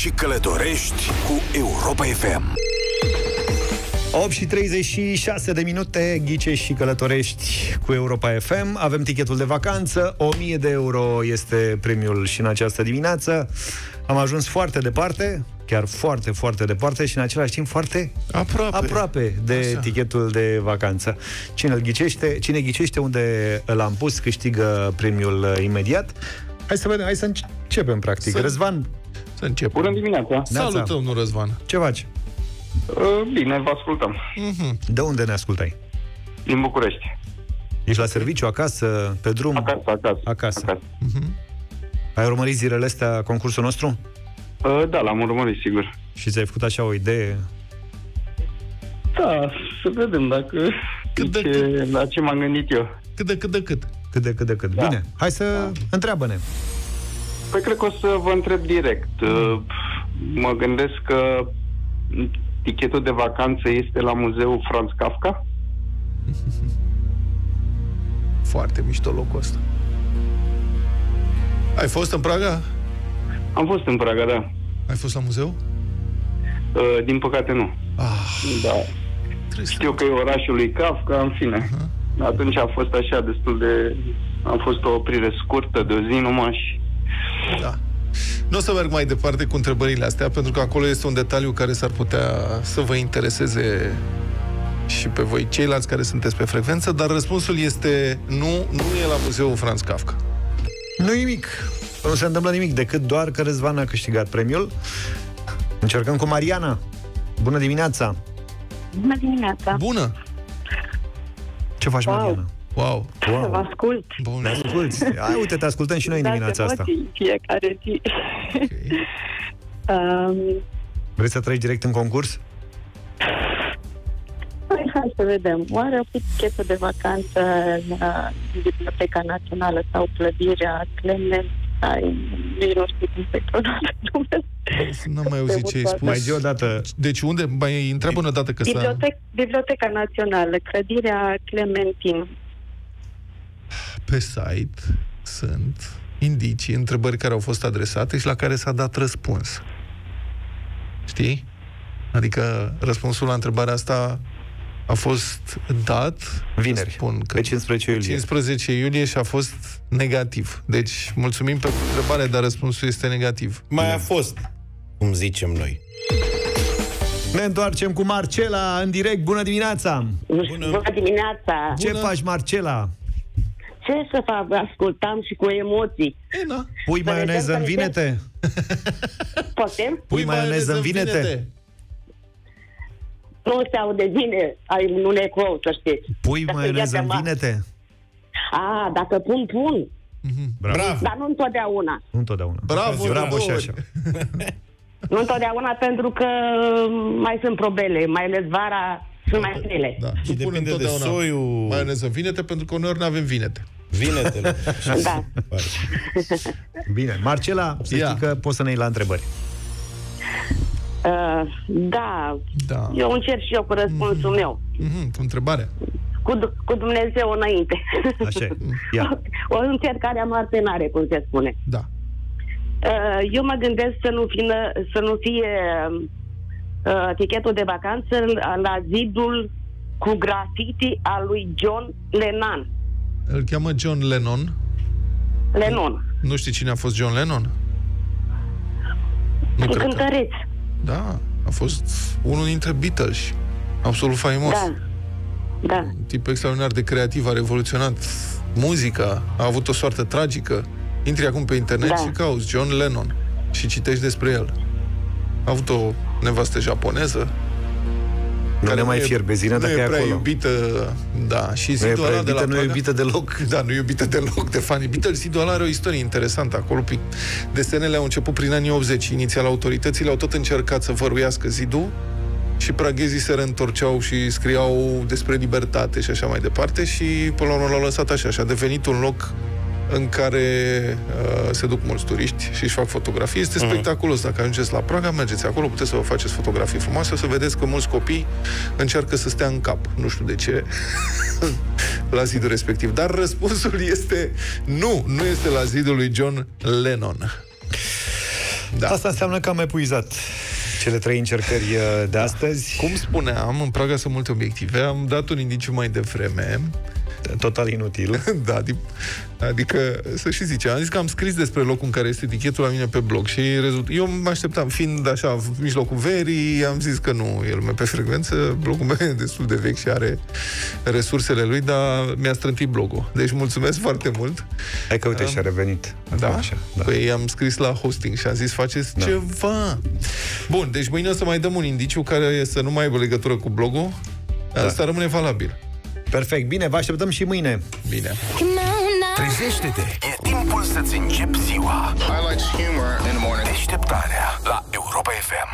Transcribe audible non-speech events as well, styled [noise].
și călătorești cu Europa FM. 8 și 36 de minute, ghice și călătorești cu Europa FM. Avem tichetul de vacanță, 1000 de euro este premiul și în această dimineață. Am ajuns foarte departe, chiar foarte, foarte departe și în același timp foarte Aproape. aproape de Așa. tichetul de vacanță. Cine îl ghicește, cine ghicește unde l-am pus, câștigă premiul uh, imediat. Hai să vedem, hai să începem practic. Să- Răzvan, Să începem. Bună dimineața! Salutăm, nu Răzvan. ce faci? Uh, Bine, vă ascultăm. De unde ne ascultai? Din București. Ești la serviciu, acasă, pe drum? Acasă, acasă. Acasă. acasă. Ai urmărit zilele astea concursul nostru? Uh, Da, l-am urmărit, sigur. Și ți-ai făcut așa o idee? Da, să vedem dacă... Cât de ce, la ce m-am gândit eu. Cât de cât de cât. Cât de cât de cât. Da. Bine, hai să da. întreabă-ne. Păi cred că o să vă întreb direct. Uh, Mă gândesc că tichetul de vacanță este la muzeul Franz Kafka. [laughs] Foarte mișto locul ăsta. Ai fost în Praga? Am fost în Praga, da. Ai fost la muzeu? Uh, Din păcate nu. Ah, Da. trist. Știu că e orașul lui Kafka, în fine. Atunci a fost așa destul de... A fost o oprire scurtă de o zi numai și... Da. Nu o să merg mai departe cu întrebările astea, pentru că acolo este un detaliu care s-ar putea să vă intereseze și pe voi ceilalți care sunteți pe frecvență, dar răspunsul este nu, nu e la muzeul Franz Kafka. Nu nimic. Nu se întâmplă nimic, decât doar că Răzvan a câștigat premiul. Încercăm cu Mariana. Bună dimineața! Bună dimineața! Bună! Ce faci, Wow. Mariana? Wow! Să vă Wow. ascult. Bun. Ne asculti? Hai, uite, te ascultăm și noi în Da, dimineața asta. emoții în fiecare zi. Ok. [laughs] um, Vreți să treci direct în concurs? păi, hai să vedem. Oare o fi tichetul de vacanță la Biblioteca Națională sau clădirea Clement? Ai, nici nu știu cum să-i pronunț numele. N-am mai auzit ce ai spus. Mai zi o dată. Deci unde? Mai întreabă o dată că s-a... Bibliotec, Biblioteca Națională, clădirea Clementin. Pe site sunt indicii, întrebări care au fost adresate și la care s-a dat răspuns. Știi? Adică răspunsul la întrebarea asta a fost dat Vineri, spun că pe 15 iulie. 15 iulie și a fost negativ. Deci, mulțumim pentru întrebare, dar răspunsul este negativ. Mai a fost, cum zicem noi. Ne întoarcem cu Marcela în direct. Bună dimineața! Bună, Bună dimineața! Ce faci, Marcela? Ce să fac? Ascultam și cu emoții. E, na. Pui Să maioneză în vedem, să vinete? Potem? Pui maioneză în vinete? Nu se aude bine, ai un ecou, să știți. Pui Dacă maioneză ia în de ma- vinete? A, dacă pun, pun. Bravo. Bravo! Dar nu întotdeauna. Nu întotdeauna. Bravo, Bravo și Raul. așa. Nu întotdeauna pentru că mai sunt probele, mai ales vara sunt mai grele. Da. Și Nu pun depinde de întotdeauna soiul Maioneză în vinete, pentru că uneori nu avem vinete. vinetele. [laughs] Da. Bine. Marcela, să Ia. știi că poți să ne iei la întrebări. Uh, da, Da. eu încerc și eu cu răspunsul meu. Mhm, cu întrebarea. Cu, Du- cu Dumnezeu înainte. Așa e. [laughs] Ia. o încercare a martenare, cum se spune. Da. Uh, eu mă gândesc să nu, fină, să nu fie uh, tichetul de vacanță la- la zidul cu grafiti al lui John Lennon. Îl cheamă John Lennon. Lennon. Nu știi cine a fost John Lennon? Nu Un cred că... cântăreț. Da, a fost unul dintre Beatles. Absolut faimos. Da. Da. Un tip extraordinar de creativ, a revoluționat muzica, a avut o soartă tragică. Intri acum pe internet Da. și cauți John Lennon și citești despre el. A avut o nevastă japoneză Nu ne mai e- fierbe zină nu dacă e e prea acolo. iubită, da, și Nu e zidul prea ăla de la iubită, nu e Praga- iubită deloc. Da, nu e iubită deloc de fanii Beatles. Zidul ăla are o istorie interesantă acolo. Pi- Desenele au început prin anii 80. Inițial, autoritățile au tot încercat să văruiască zidul și praghezii se reîntorceau și scriau despre libertate și așa mai departe și până la urmă l-au lăsat așa și a devenit un loc în care uh, se duc mulți turiști și își fac fotografii. Este spectaculos. Dacă ajungeți la Praga, mergeți acolo, puteți să vă faceți fotografii frumoase, o să vedeți că mulți copii încearcă să stea în cap. Nu știu de ce [laughs] la zidul respectiv. Dar răspunsul este nu, nu este la zidul lui John Lennon. Da. Asta înseamnă că am epuizat cele trei încercări uh, de astăzi. Cum spuneam, în Praga sunt multe obiective. Am dat un indiciu mai devreme. Total inutil. [laughs] da, adi- adică, să și zice, am zis că am scris despre locul în care este etichetul la mine pe blog și rezult... eu mă așteptam, fiind așa, în mijlocul verii, am zis că nu e lume pe frecvență, blogul meu [laughs] e destul de vechi și are resursele lui, dar mi-a strântit blogul. Deci mulțumesc foarte mult. Hai că uite și a revenit. Da? Așa, Așa, da. Păi am scris la hosting și am zis faceți Da. da. ceva. Bun, deci mâine o să mai dăm un indiciu care e să nu mai aibă legătură cu blogul. Da. Asta rămâne valabil. Perfect, bine, vă așteptăm și mâine. Bine. Trezește-te! E timpul să-ți începi ziua. I like humor in the morning. Deșteptarea la Europa FM.